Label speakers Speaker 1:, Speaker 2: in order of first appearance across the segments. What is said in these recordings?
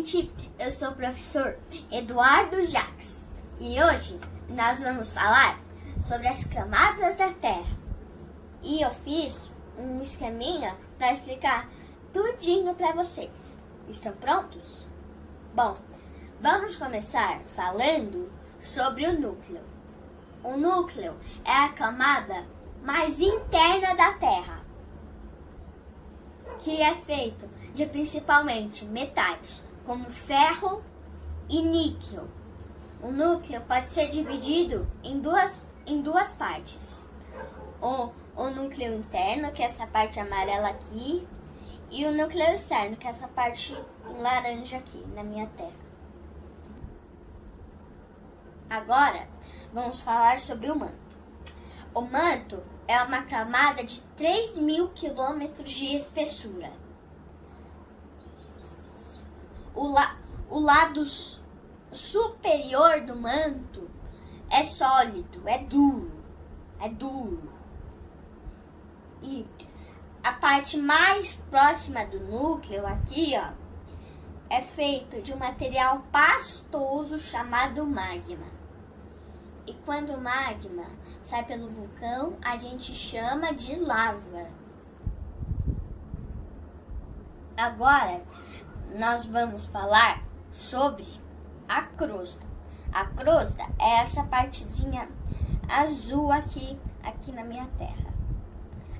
Speaker 1: gente! Eu sou o professor Eduardo Jacques e hoje nós vamos falar sobre as camadas da Terra. E eu fiz um esqueminha para explicar tudinho para vocês. Estão prontos? Bom, vamos começar falando sobre o núcleo. O núcleo é a camada mais interna da Terra, que é feito de principalmente metais como ferro e níquel. O núcleo pode ser dividido em duas, em duas partes. O, o núcleo interno, que é essa parte amarela aqui, e o núcleo externo, que é essa parte laranja aqui, na minha terra. Agora, vamos falar sobre o manto. O manto é uma camada de 3 mil quilômetros de espessura. O, la o lado superior do manto é sólido, é duro, é duro. E a parte mais próxima do núcleo aqui, ó, é feito de um material pastoso chamado magma. E quando o magma sai pelo vulcão, a gente chama de lava. Agora, nós vamos falar sobre a crosta. A crosta é essa partezinha azul aqui, aqui na minha terra.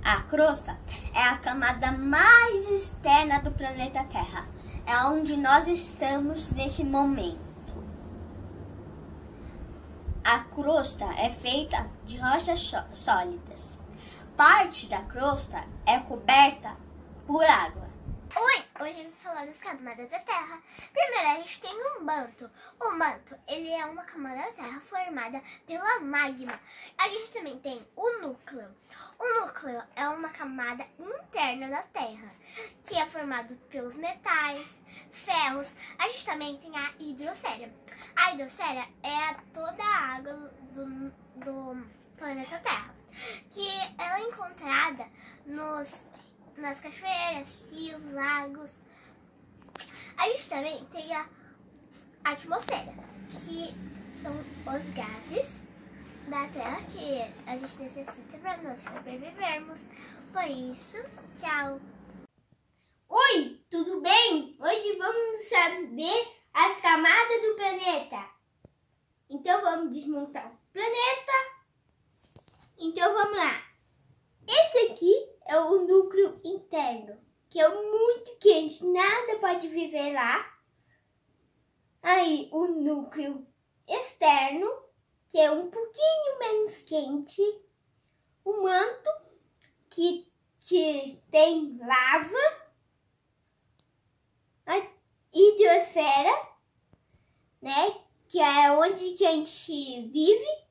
Speaker 1: A crosta é a camada mais externa do planeta Terra. É onde nós estamos nesse momento. A crosta é feita de rochas sólidas. Parte da crosta é coberta por água.
Speaker 2: Hoje eu vou falar das camadas da Terra. Primeiro, a gente tem um manto. O manto, ele é uma camada da Terra formada pela magma. A gente também tem o núcleo. O núcleo é uma camada interna da Terra, que é formado pelos metais, ferros. A gente também tem a hidrosfera. A hidrosfera é toda a água do, do planeta Terra, que ela é encontrada nos nas cachoeiras, rios, lagos. A gente também tem a atmosfera, que são os gases da Terra que a gente necessita para nós sobrevivermos. Foi isso. Tchau.
Speaker 1: Oi, tudo bem? Hoje vamos saber as camadas do planeta. Então vamos desmontar o planeta. Então vamos lá. Esse aqui é o núcleo interno, que é muito quente, nada pode viver lá. Aí o núcleo externo, que é um pouquinho menos quente. O manto, que, que tem lava. A hidrosfera, né? Que é onde que a gente vive.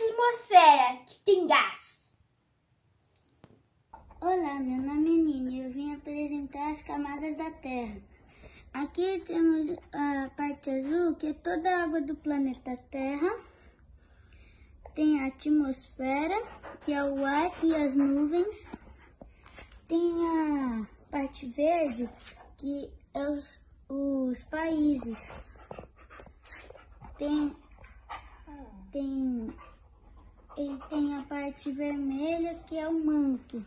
Speaker 1: Atmosfera, que tem gás.
Speaker 3: Olá, meu nome é Nini eu vim apresentar as camadas da Terra. Aqui temos a parte azul, que é toda a água do planeta Terra. Tem a atmosfera, que é o ar e as nuvens. Tem a parte verde, que é os, os países. Tem tem, tem a parte vermelha que é o manto.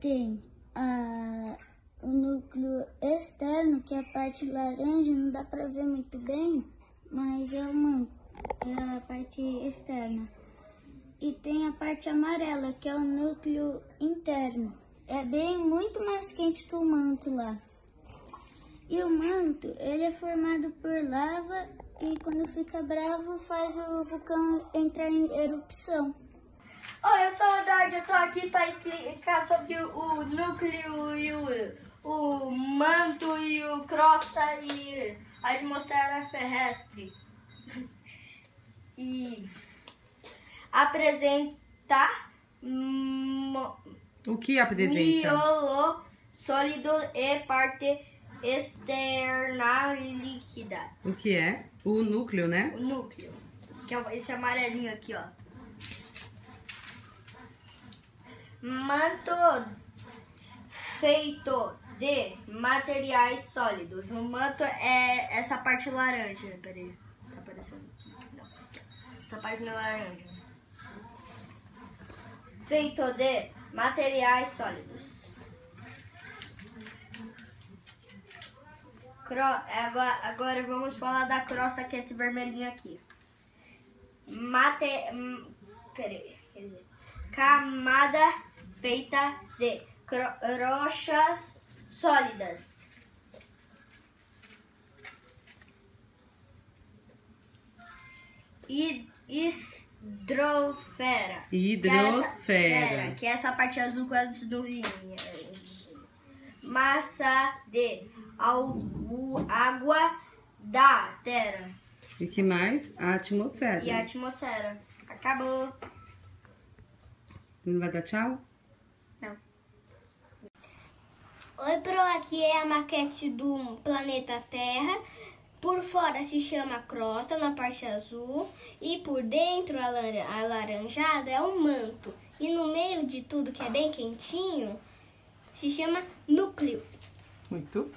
Speaker 3: Tem a, o núcleo externo, que é a parte laranja, não dá para ver muito bem, mas é o manto, é a parte externa. E tem a parte amarela, que é o núcleo interno. É bem muito mais quente que o manto lá. E o manto, ele é formado por lava e quando fica bravo faz o vulcão entrar em erupção.
Speaker 1: Oi, eu sou o Eduardo, eu tô aqui para explicar sobre o, o núcleo e o, o manto e o crosta e a atmosfera terrestre. e apresentar
Speaker 4: o que apresenta?
Speaker 1: Miolo sólido e parte externa líquida.
Speaker 4: O que é? O núcleo, né?
Speaker 1: O núcleo. Que é esse amarelinho aqui, ó. Manto feito
Speaker 5: D. Materiais sólidos. O manto é essa parte laranja. Peraí. Tá aparecendo? Não. Essa parte não é laranja. Feito de materiais sólidos. Agora, agora vamos falar da crosta, que é esse vermelhinho aqui. Mate... Camada feita de rochas sólidas. Hid- Hidrofera.
Speaker 4: Hidrosfera.
Speaker 5: Que é essa parte azul quase do rio. Massa de algu- água da terra
Speaker 4: E que mais? A atmosfera.
Speaker 5: e a atmosfera. Acabou.
Speaker 4: Não vai dar tchau?
Speaker 6: Oi, Pro, aqui é a maquete do planeta Terra. Por fora se chama crosta, na parte azul. E por dentro, alara- alaranjado, é um manto. E no meio de tudo, que é bem quentinho, se chama núcleo.
Speaker 4: Muito.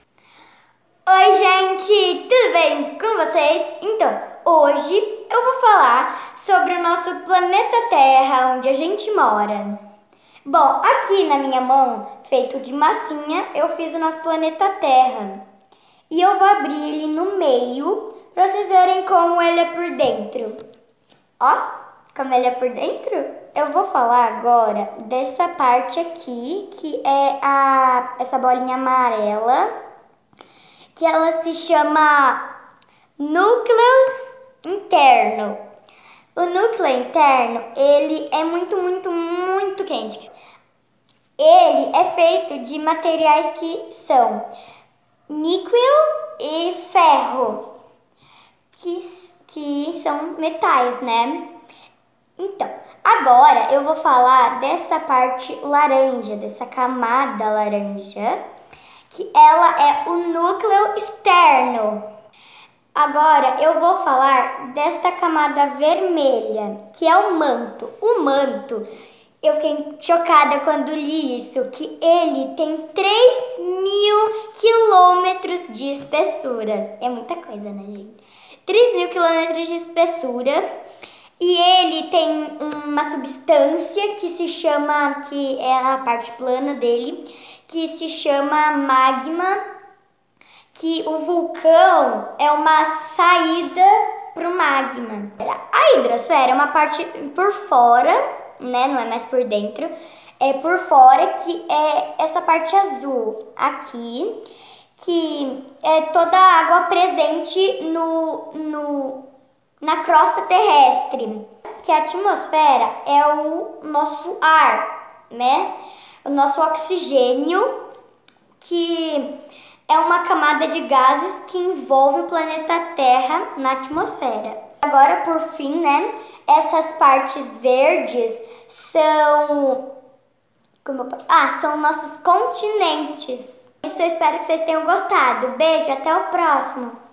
Speaker 7: Oi, gente, tudo bem com vocês? Então, hoje eu vou falar sobre o nosso planeta Terra, onde a gente mora. Bom, aqui na minha mão, feito de massinha, eu fiz o nosso planeta Terra. E eu vou abrir ele no meio para vocês verem como ele é por dentro. Ó, como ele é por dentro. Eu vou falar agora dessa parte aqui, que é a essa bolinha amarela que ela se chama núcleo interno. O núcleo interno, ele é muito, muito, muito quente. Ele é feito de materiais que são níquel e ferro, que, que são metais, né? Então, agora eu vou falar dessa parte laranja, dessa camada laranja que ela é o núcleo externo. Agora eu vou falar desta camada vermelha, que é o manto. O manto, eu fiquei chocada quando li isso, que ele tem 3 mil quilômetros de espessura. É muita coisa, né, gente? 3 mil quilômetros de espessura. E ele tem uma substância que se chama, que é a parte plana dele, que se chama magma, que o vulcão é uma saída para o magma. A hidrosfera é uma parte por fora, né? Não é mais por dentro. É por fora que é essa parte azul aqui, que é toda a água presente no, no na crosta terrestre, que a atmosfera é o nosso ar, né? O nosso oxigênio, que é uma camada de gases que envolve o planeta Terra na atmosfera. Agora, por fim, né? Essas partes verdes são como eu Ah, são nossos continentes. Isso eu espero que vocês tenham gostado. Beijo, até o próximo.